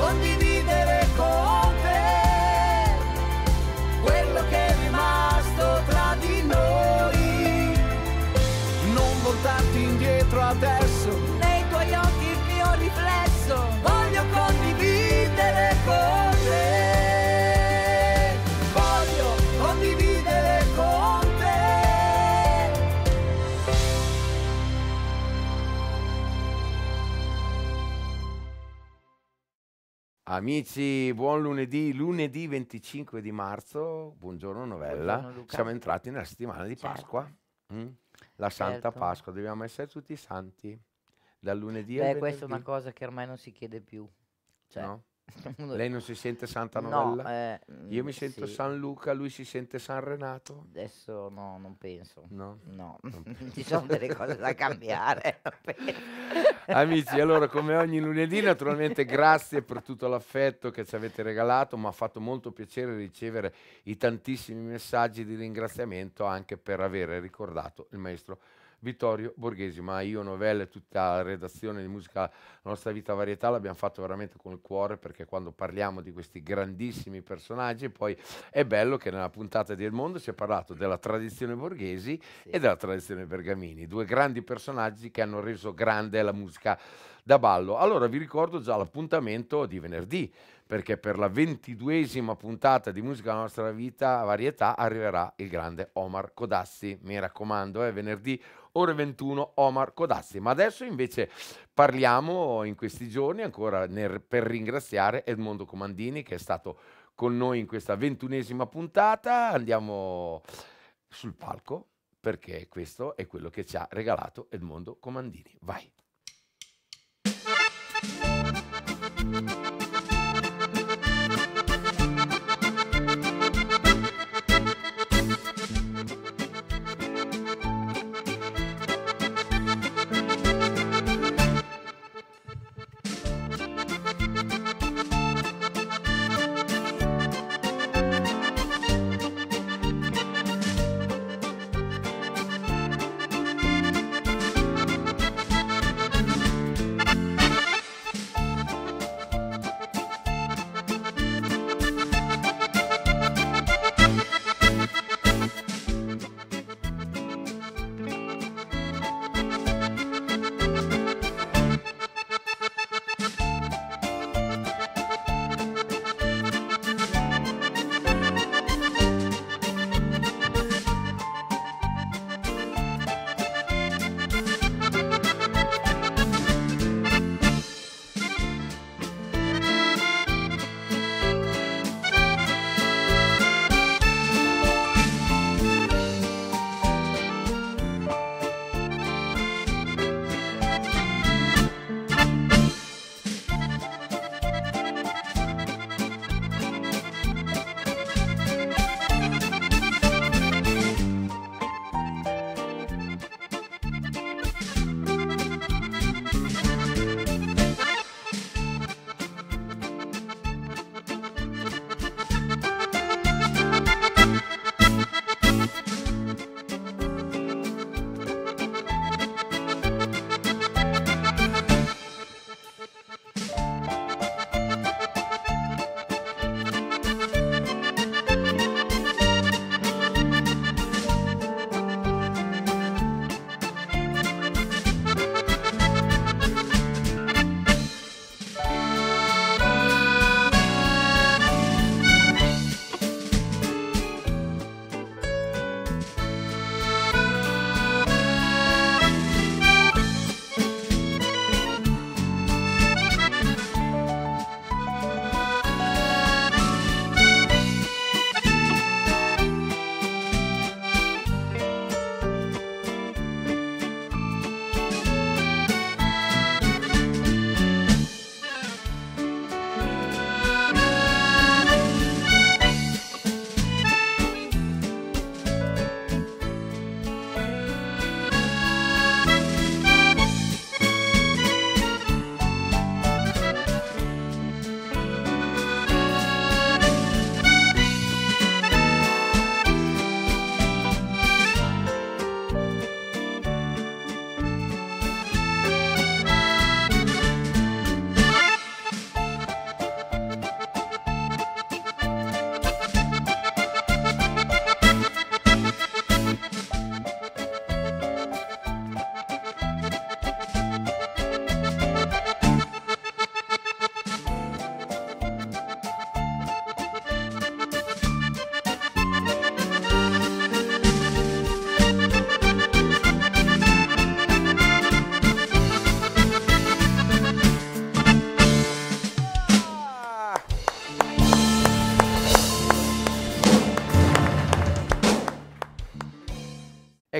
olvidé. Amici, buon lunedì, lunedì 25 di marzo, buongiorno novella. Buongiorno. Siamo entrati nella settimana di Certo. Pasqua, mm? la Santa Certo. Pasqua, dobbiamo essere tutti santi, dal lunedì al Beh, questa è una venerdì. cosa che ormai non si chiede più. Cioè, No? Lei non si sente Santa No, Novella? eh, Io mm, mi sento sì. San Luca, lui si sente San Renato? Adesso no, non penso. No? No, ci sono delle cose da cambiare. Amici, allora come ogni lunedì naturalmente grazie per tutto l'affetto che ci avete regalato, mi ha fatto molto piacere ricevere i tantissimi messaggi di ringraziamento anche per aver ricordato il maestro Vittorio Borghesi, ma io, Novelle e tutta la redazione di Musica La Nostra Vita Varietà l'abbiamo fatto veramente con il cuore perché quando parliamo di questi grandissimi personaggi poi è bello che nella puntata di El Mondo si è parlato della tradizione Borghesi Sì. e della tradizione Bergamini, due grandi personaggi che hanno reso grande la musica da ballo. Allora vi ricordo già l'appuntamento di venerdì, perché per la ventiduesima puntata di Musica la nostra vita varietà arriverà il grande Omar Codassi. Mi raccomando, è venerdì ore 21 Omar Codassi. Ma adesso invece parliamo in questi giorni ancora nel- per ringraziare Edmondo Comandini che è stato con noi in questa ventunesima puntata. Andiamo sul palco perché questo è quello che ci ha regalato Edmondo Comandini. Vai. Thank you.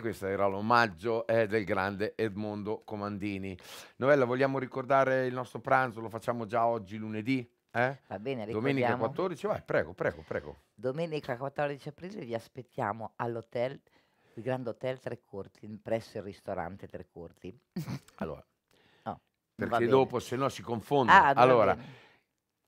Questo era l'omaggio eh, del grande Edmondo Comandini. Novella, vogliamo ricordare il nostro pranzo? Lo facciamo già oggi lunedì? Eh? Va bene, Domenica ricordiamo. 14, vai, prego, prego, prego. Domenica 14 aprile vi aspettiamo all'hotel, il Grand Hotel Tre Corti, presso il ristorante Tre Corti. Allora, No, perché dopo se no si confonde. Ah, allora,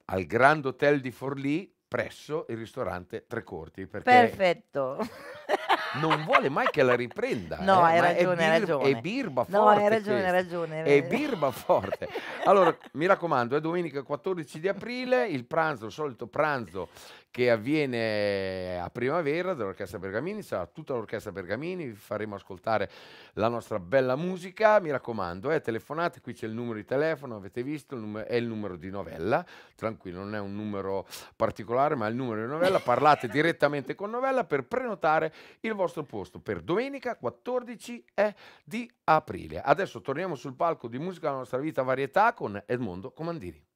al Grand Hotel di Forlì, presso il ristorante Tre Corti, perché Perfetto. non vuole mai che la riprenda. No, eh, hai ragione, è hai ragione. È birba No, forte hai ragione, hai ragione. È birba forte. Allora, mi raccomando, è domenica 14 di aprile, il pranzo, il solito pranzo che avviene a primavera dell'Orchestra Bergamini, sarà tutta l'Orchestra Bergamini, vi faremo ascoltare la nostra bella musica, mi raccomando, eh, telefonate, qui c'è il numero di telefono, avete visto, il numero- è il numero di Novella, tranquillo, non è un numero particolare, ma è il numero di Novella, parlate direttamente con Novella per prenotare il vostro posto per domenica 14 è di aprile. Adesso torniamo sul palco di Musica della nostra vita varietà con Edmondo Comandini.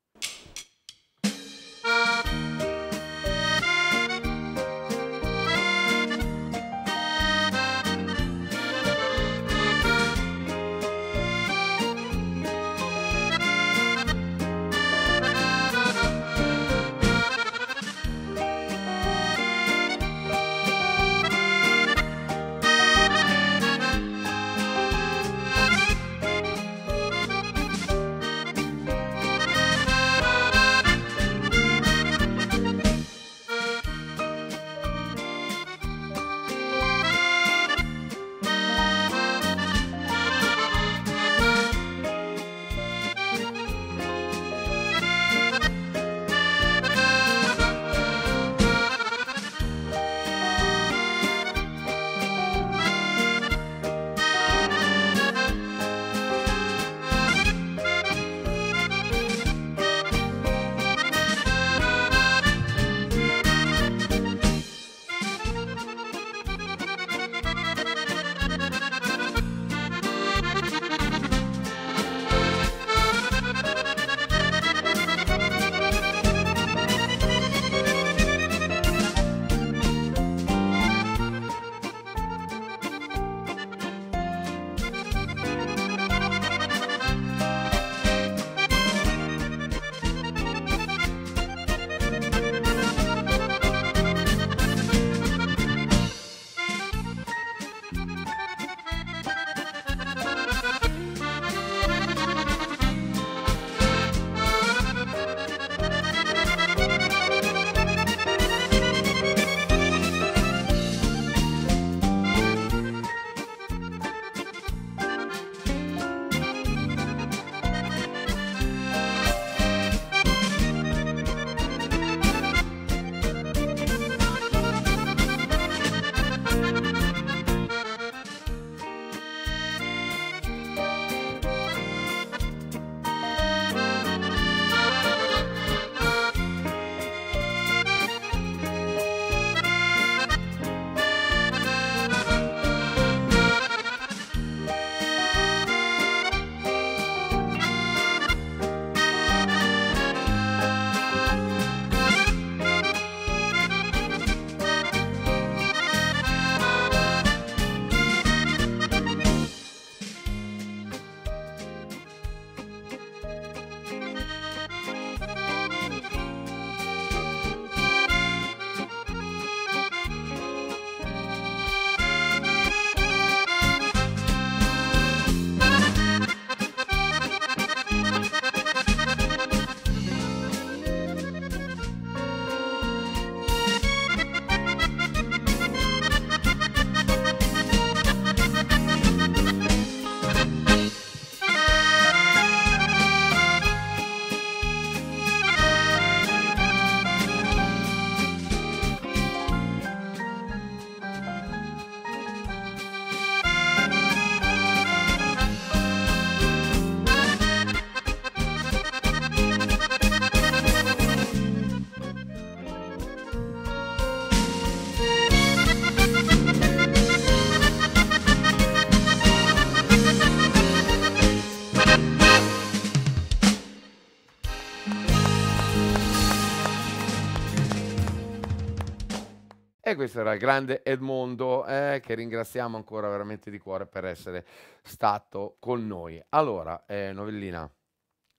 Questo era il grande Edmondo, eh, che ringraziamo ancora veramente di cuore per essere stato con noi. Allora, eh, Novellina,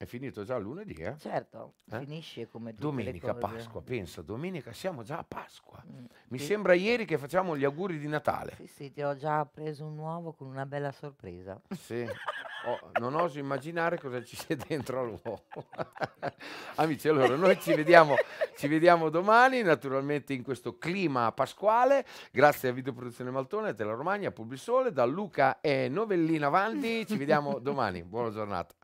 è finito già lunedì, eh? Certo, Eh? finisce come Domenica. Pasqua, pensa, domenica siamo già a Pasqua. Mm, Mi sì. sembra ieri che facciamo gli auguri di Natale. Sì, sì, ti ho già preso un uovo con una bella sorpresa. Sì. Oh, non oso immaginare cosa ci sia dentro all'uovo. Amici, allora noi ci vediamo, ci vediamo domani, naturalmente in questo clima pasquale. Grazie a Videoproduzione Maltone, Tela Romagna, Publisole, da Luca e Novellina Avanti. Ci vediamo domani. Buona giornata.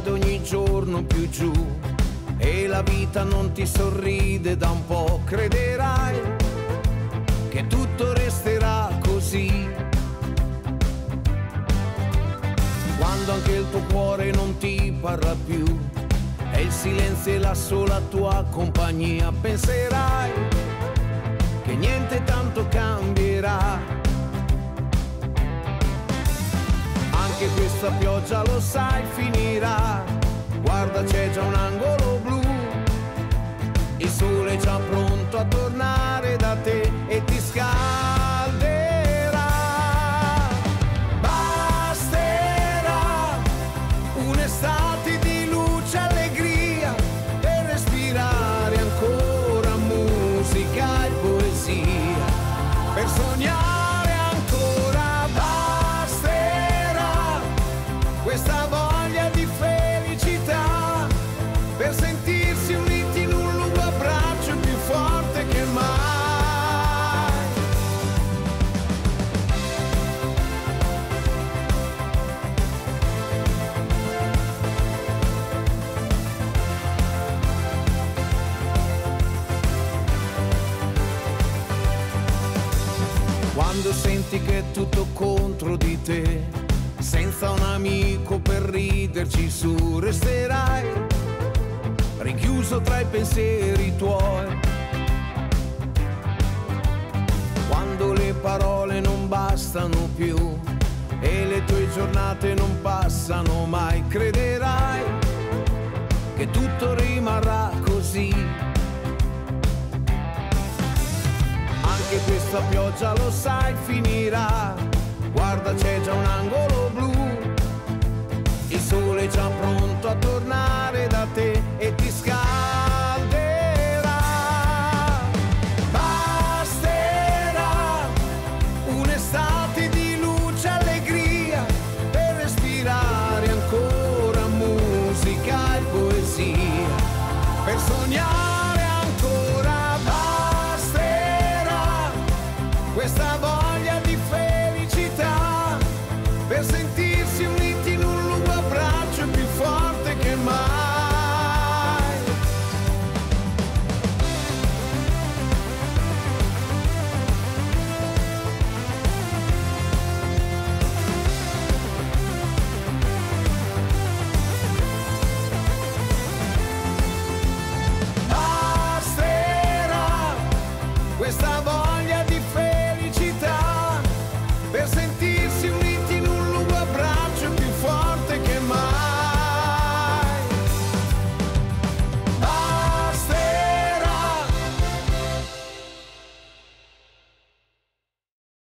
Cade ogni giorno più giù e la vita non ti sorride da un po', crederai che tutto resterà così. Quando anche il tuo cuore non ti parla più e il silenzio è la sola tua compagnia, penserai Questa pioggia lo sai finirà. Guarda c'è già un angolo blu. Il sole è già pronto a tornare Quando senti che è tutto contro di te, senza un amico per riderci su, resterai rinchiuso tra i pensieri tuoi. Quando le parole non bastano più e le tue giornate non passano mai, crederai questa pioggia lo sai finirà. Guarda c'è già un angolo